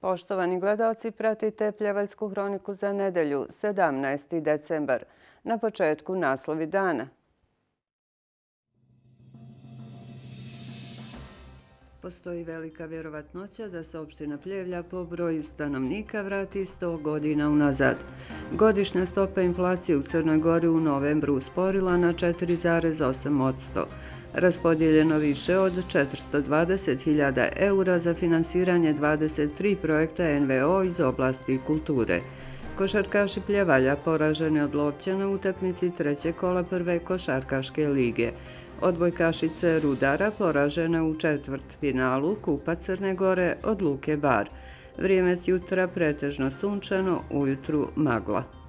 Poštovani gledalci, pratite Pljevaljsku hroniku za nedelju, 17. decembar. Na početku naslovi dana. Postoji velika vjerovatnoća da se opština Pljevlja po broju stanovnika vrati 100 godina unazad. Godišnja stopa inflacije u Crnoj Gori u novembru usporila na 4,8 od 100 raspodijeljeno više od 420.000 eura za finansiranje 23 projekta NVO iz oblasti kulture. Košarkaši Pljevalja poraženi od Lovćana u utakmici treće kola prve košarkaške lige. Odbojkašice Rudara poražene u četvrt finalu Kupa Crne Gore od Luke Bar. Vrijeme s jutra pretežno sunčano, ujutru magla.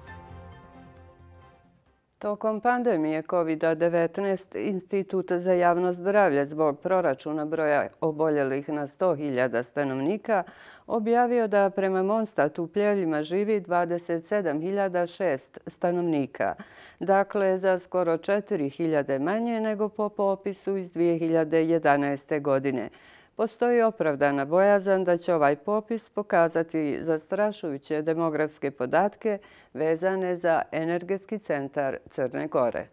Tokom pandemije COVID-19, Institut za javno zdravlje zbog proračuna broja oboljelih na 100.000 stanovnika objavio da prema Monstatu u Pljevljima živi 27.006 stanovnika. Dakle, za skoro 4.000 manje nego po popisu iz 2011. godine postoji opravdana bojazan da će ovaj popis pokazati zastrašujuće demografske podatke vezane za energetski centar Crne Gore.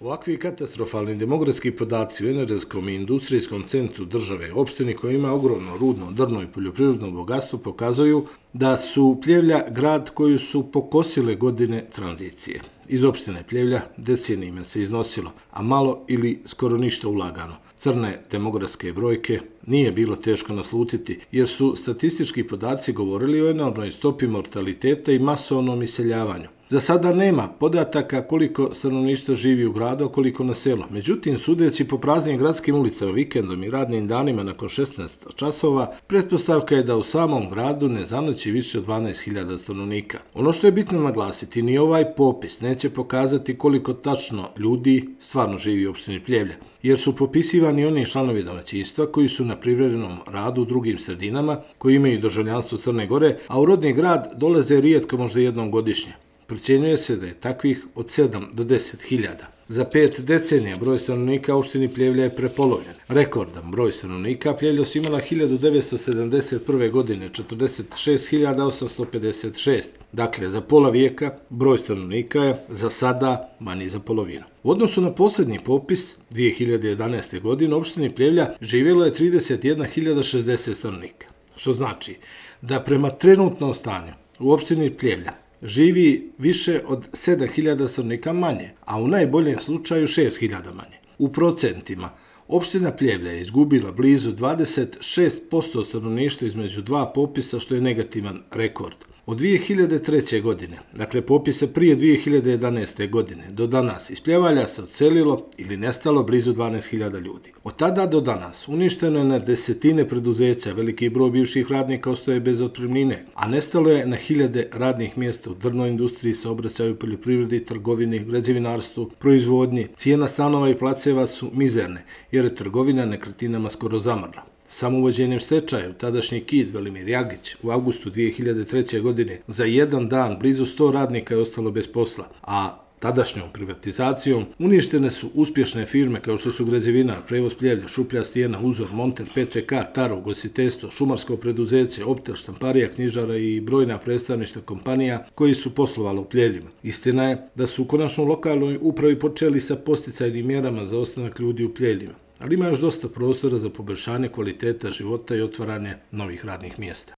Ovakvi katastrofalni demografski podaci u energetskom i industrijskom centru države, opštini koja ima ogromno rudno, drno i poljoprivredno bogatstvo, pokazuju da su Pljevlja grad koju su pokosile godine tranzicije. Iz opštine Pljevlja decenijima se iznosilo, a malo ili skoro ništa ulagano crne demografske brojke nije bilo teško naslutiti, jer su statistički podaci govorili o enormnoj stopi mortaliteta i masovnom iseljavanju. Za sada nema podataka koliko stanovništva živi u gradu, koliko na selu. Međutim, sudeći po praznim gradskim ulicama vikendom i radnim danima nakon 16 časova, pretpostavka je da u samom gradu ne zanoći više od 12.000 stanovnika. Ono što je bitno naglasiti, ni ovaj popis neće pokazati koliko tačno ljudi stvarno živi u opštini Pljevlja, jer su popisivani oni članovi domaćinstva koji su na privredenom radu u drugim sredinama, koji imaju državljanstvo Crne Gore, a u rodni grad dolaze rijetko možda jednom godišnje. Procjenjuje se da je takvih od 7 do 10 hiljada. Za pet decenija broj stanovnika opštini Pljevlja je prepolovljen. Rekordan broj stanovnika Pljevlja su imala 1971. godine 46.856. Dakle, za pola vijeka broj stanovnika je za sada manji za polovinu. U odnosu na posljednji popis 2011. godine opštini Pljevlja živjelo je 31.060 stanovnika. Što znači da prema trenutnom stanju u opštini Pljevlja živi više od 7000 stanovnika manje, a u najboljem slučaju 6000 manje. U procentima, opština Pljevlja je izgubila blizu 26% stanovništva između dva popisa, što je negativan rekord. Od 2003. godine, dakle popise prije 2011. godine, do danas iz Pljevalja se ocelilo ili nestalo blizu 12.000 ljudi. Od tada do danas uništeno je na desetine preduzeća, veliki broj bivših radnika ostaje bez otpremnine, a nestalo je na hiljade radnih mjesta u drnoj industriji, saobraćaju, poljoprivredi, trgovini, građevinarstvu, proizvodnji. Cijena stanova i placeva su mizerne, jer je trgovina nekretinama skoro zamrla. Samouvođenjem stečaja tadašnji kid Velimir Jagić u augustu 2003. godine za jedan dan blizu 100 radnika je ostalo bez posla, a tadašnjom privatizacijom uništene su uspješne firme kao što su građevina, prevoz pljevlja, šuplja stijena, uzor, monter, PTK, taro, gositestvo, šumarsko preduzeće, optel, štamparija, knjižara i brojna predstavništa kompanija koji su poslovali u pljevljima. Istina je da su u konačnom lokalnoj upravi počeli sa posticajnim mjerama za ostanak ljudi u pljevljima ali ima još dosta prostora za poboljšanje kvaliteta života i otvaranje novih radnih mjesta.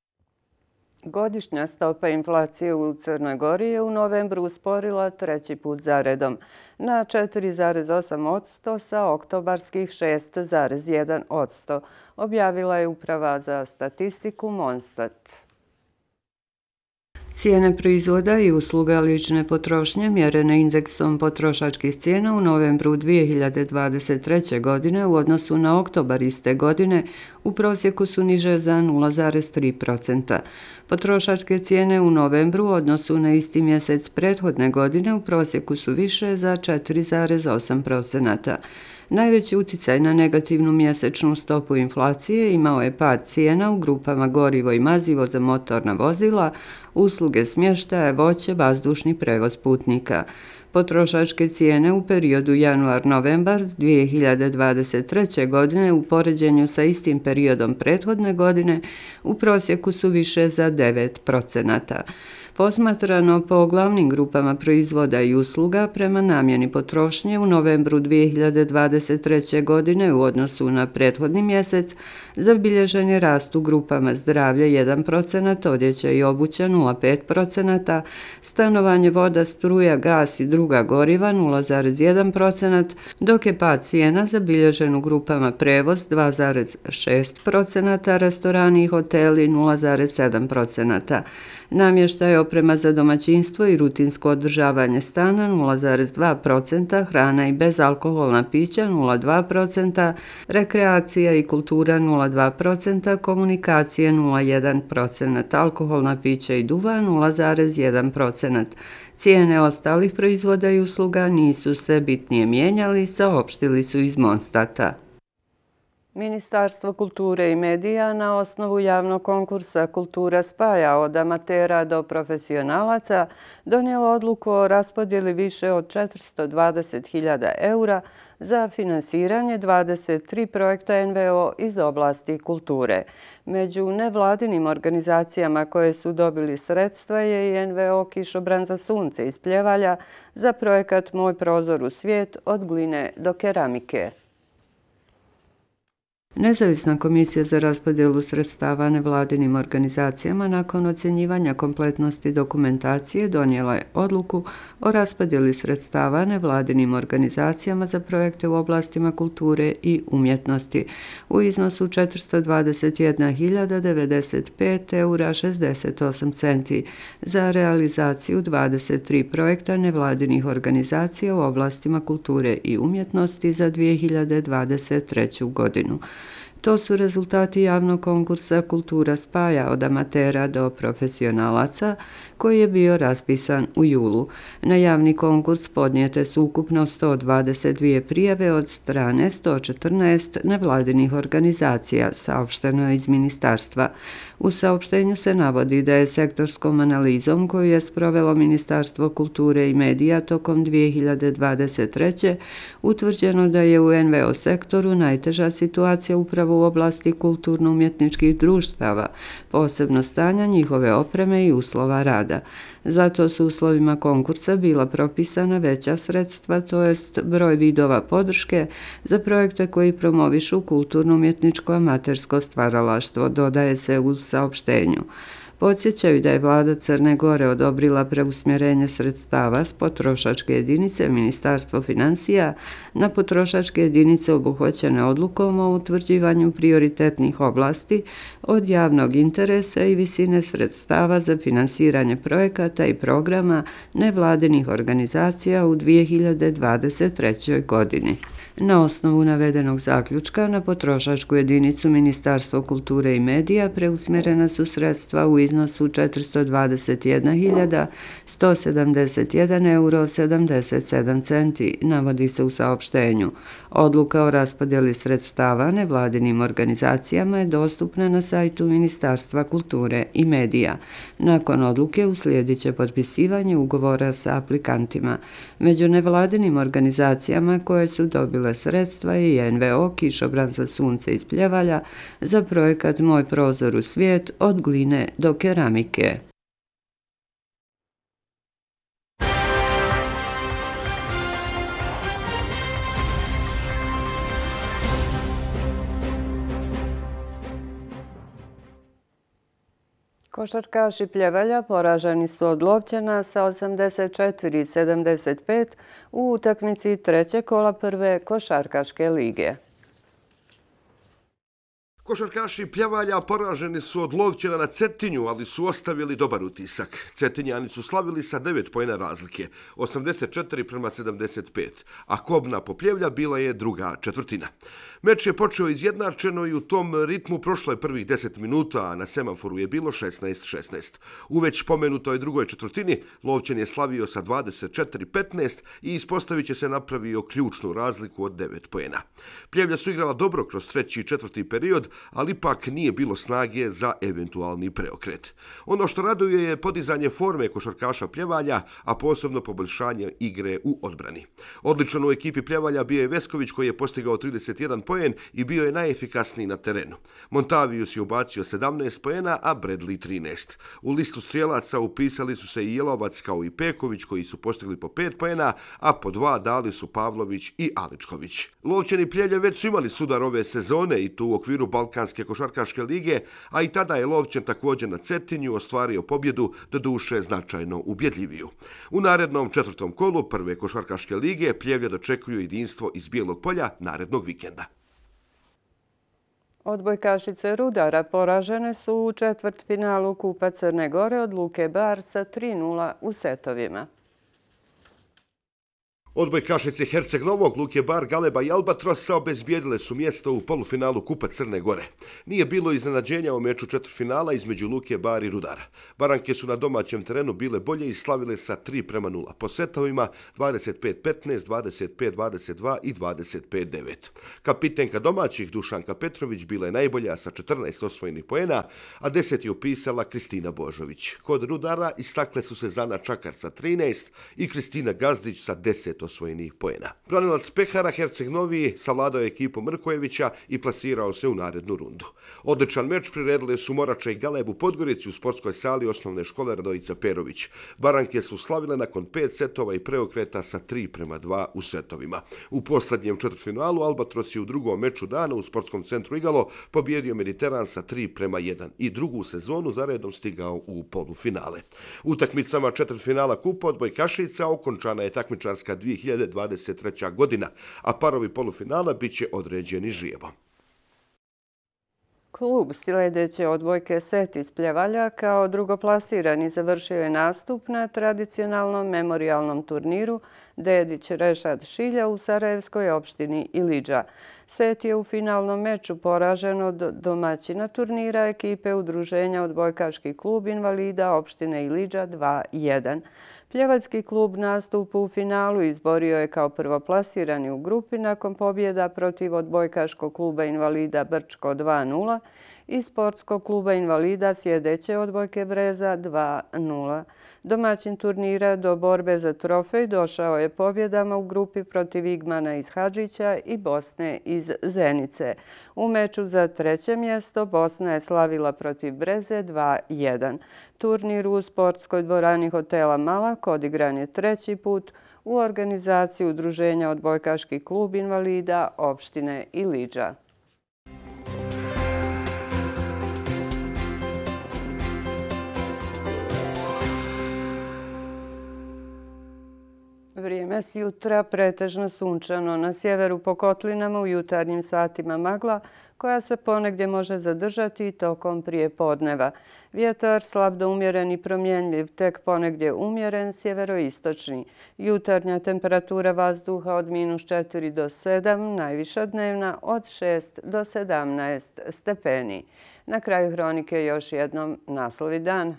Godišnja stopa inflacije u Crnoj Gori je u novembru usporila treći put zaredom na 4,8 odsto sa oktobarskih 6,1 odsto, objavila je Uprava za statistiku Monstat. Cijene proizvoda i usluga lične potrošnje mjerene indeksom potrošačkih cijena u novembru 2023. godine u odnosu na oktobar iste godine u prosjeku su niže za 0,3%. Potrošačke cijene u novembru u odnosu na isti mjesec prethodne godine u prosjeku su više za 4,8%. Najveći uticaj na negativnu mjesečnu stopu inflacije imao je pad cijena u grupama gorivo i mazivo za motorna vozila, usluge smještaja, voće, vazdušni prevoz putnika. Potrošačke cijene u periodu januar-novembar 2023. godine u poređenju sa istim periodom prethodne godine u prosjeku su više za 9 procenata. Posmatrano po glavnim grupama proizvoda i usluga prema namjeni potrošnje u novembru 2023. godine u odnosu na prethodni mjesec zabilježen je rast u grupama zdravlje 1%, odjeća i obuća 0,5%, stanovanje voda, struja, gas i druga goriva 0,1%, dok je pad cijena zabilježen u grupama prevoz 2,6%, restorani i hoteli 0,7%. Namještaj oprema za domaćinstvo i rutinsko održavanje stana 0,2%, hrana i bezalkoholna pića 0,2%, rekreacija i kultura 0,2%, komunikacije 0,1%, alkoholna pića i duva 0,1%. Cijene ostalih proizvoda i usluga nisu se bitnije mijenjali, saopštili su iz Monstata. Ministarstvo kulture i medija na osnovu javnog konkursa Kultura spaja od amatera do profesionalaca donijelo odluku o raspodjeli više od 420.000 eura za finansiranje 23 projekta NVO iz oblasti kulture. Među nevladinim organizacijama koje su dobili sredstva je i NVO Kišobran za sunce iz Pljevalja za projekat Moj prozor u svijet od gline do keramike. Nezavisna komisija za raspodjelu sredstava nevladinim organizacijama nakon ocjenjivanja kompletnosti dokumentacije donijela je odluku o raspodjeli sredstava nevladinim organizacijama za projekte u oblastima kulture i umjetnosti u iznosu 421.095 eura 68 centi za realizaciju 23 projekta nevladinih organizacija u oblastima kulture i umjetnosti za 2023. godinu. To su rezultati javnog konkursa Kultura spaja od amatera do profesionalaca koji je bio raspisan u julu. Na javni konkurs podnijete su ukupno 122 prijave od strane 114 nevladinih organizacija, saopšteno je iz ministarstva. U saopštenju se navodi da je sektorskom analizom koju je sprovelo Ministarstvo kulture i medija tokom 2023. utvrđeno da je u NVO sektoru najteža situacija upravo u oblasti kulturno-umjetničkih društava, posebno stanja njihove opreme i uslova rada. Zato su uslovima konkursa bila propisana veća sredstva, to jest broj vidova podrške za projekte koji promovišu kulturno-umjetničko amatersko stvaralaštvo, dodaje se u saopštenju. Podsjećaju da je vlada Crne Gore odobrila preusmjerenje sredstava s potrošačke jedinice Ministarstvo financija na potrošačke jedinice obuhvaćene odlukom o utvrđivanju prioritetnih oblasti od javnog interesa i visine sredstava za finansiranje projekata i programa nevladinih organizacija u 2023. godini. Na osnovu navedenog zaključka na potrošačku jedinicu Ministarstvo kulture i medija preusmjerena su sredstva u iznosu 421.171 euro 77 centi, navodi se u saopštenju. Odluka o raspodjeli sredstava nevladinim organizacijama je dostupna na sajtu Ministarstva kulture i medija. Nakon odluke uslijedit će potpisivanje ugovora sa aplikantima. Među nevladinim organizacijama koje su dobile sredstva je NVO Kišobran za sunce iz Pljevalja za projekat Moj prozor u svijet od gline do keramike. Košarkaši Pljevelja poraženi su od Lovćena sa 84-75 u utakmici treće kola prve Košarkaške lige. Košarkaši Pljevalja poraženi su od Lovćena na Cetinju, ali su ostavili dobar utisak. Cetinjani su slavili sa 9 pojena razlike, 84 prema 75, a Kobna po Pljevlja bila je druga četvrtina. Meč je počeo izjednačeno i u tom ritmu prošlo je prvih 10 minuta, a na semaforu je bilo 16-16. U već pomenutoj drugoj četvrtini Lovćen je slavio sa 24-15 i ispostavit će se napravio ključnu razliku od 9 pojena. Pljevlja su igrala dobro kroz treći i četvrti period, ali ipak nije bilo snage za eventualni preokret. Ono što raduje je podizanje forme košarkaša Pljevalja, a posebno poboljšanje igre u odbrani. Odličan u ekipi Pljevalja bio je Vesković koji je postigao 31 poen i bio je najefikasniji na terenu. Montavius je ubacio 17 poena, a Bradley 13. U listu strijelaca upisali su se i Jelovac kao i Peković koji su postigli po 5 poena, a po dva dali su Pavlović i Aličković. Lovčani Pljelje već su imali sudar ove sezone i tu u okviru Balkanske košarkaške lige, a i tada je Lovćen također na Cetinju ostvario pobjedu do duše značajno ubjedljiviju. U narednom četvrtom kolu prve košarkaške lige Pljevlje dočekuju jedinstvo iz Bijelog polja narednog vikenda. Odbojkašice Rudara poražene su u četvrt finalu Kupa Crne Gore od Luke Bar sa 3-0 u setovima. Odbojkašice Herceg Novog, Luke Bar, Galeba i Albatrosa obezbijedile su mjesto u polufinalu Kupa Crne Gore. Nije bilo iznenađenja u meču četvrfinala između Luke Bar i Rudara. Baranke su na domaćem terenu bile bolje i slavile sa 3 prema 0. Po setovima 25-15, 25-22 i 25-9. Kapitenka domaćih Dušanka Petrović bila je najbolja sa 14 osvojenih poena, a 10 je upisala Kristina Božović. Kod Rudara istakle su se Zana Čakar sa 13 i Kristina Gazdić sa 10 osvojenih pojena. Branilac Pehara Herceg Novi savladao je ekipu Mrkojevića i plasirao se u narednu rundu. Odličan meč priredile su Morača i Galebu Podgorici u sportskoj sali osnovne škole Radojica Perović. Baranke su slavile nakon pet setova i preokreta sa 3 prema 2 u setovima. U poslednjem četvrtfinalu Albatros je u drugom meču dana u sportskom centru Igalo pobjedio Mediteran sa 3 prema 1 i drugu sezonu zaredom stigao u polufinale. U takmicama četvrtfinala kupa odboj Kašica okončana je takmičarska 2023. godina, a parovi polufinala bit će određeni žijevom. Klub sljedeće odbojke Set iz Pljevalja kao drugoplasirani završio je nastup na tradicionalnom memorialnom turniru Dedić Rešad Šilja u Sarajevskoj opštini Iliđa. Set je u finalnom meču poražen od domaćina turnira ekipe Udruženja odbojkaški klub invalida opštine Iliđa 2-1. Pljevački klub nastupu u finalu izborio je kao prvoplasirani u grupi nakon pobjeda protiv odbojkaškog kluba invalida Brčko 2-0 i sportskog kluba invalida sjedeće odbojke Breza 2-0. Domaćin turnira do borbe za trofej došao je pobjedama u grupi protiv Igmana iz Hadžića i Bosne iz Zenice. U meču za treće mjesto Bosna je slavila protiv Breze 2-1. Turnir u sportskoj dvorani hotela Malak odigran je treći put u organizaciji Udruženja odbojkaški klub invalida opštine Iliđa. Vrijeme s jutra pretežno sunčano. Na sjeveru po kotlinama u jutarnjim satima magla koja se ponegdje može zadržati tokom prije podneva. Vjetar slab do umjeren i promjenljiv, tek ponegdje umjeren sjeveroistočni. Jutarnja temperatura vazduha od minus 4 do 7, najviša dnevna od 6 do 17 stepeni. Na kraju hronike još jednom naslovi dan.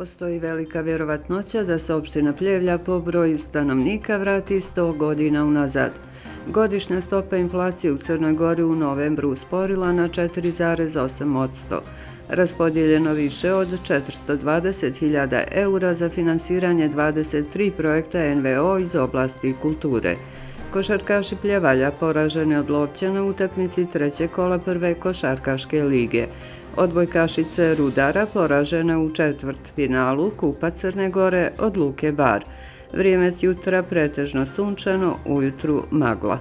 Postoji velika vjerovatnoća da se opština Pljevlja po broju stanovnika vrati 100 godina unazad. Godišnja stopa inflacije u Crnoj Gori u novembru usporila na 4,8%. Raspodijeljeno više od 420.000 eura za finansiranje 23 projekta NVO iz oblasti kulture. Košarkaši Pljevalja poraženi od Lovćena u utakmici treće kola prve košarkaške lige. Odbojkašice Rudara poražene u četvrt finalu Kupa Crne Gore od Luke Bar. Vrijeme s jutra pretežno sunčano, ujutru magla.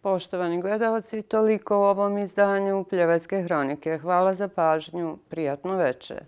Poštovani gledalci, toliko u ovom izdanju Pljevetske hronike. Hvala za pažnju, prijatno večer.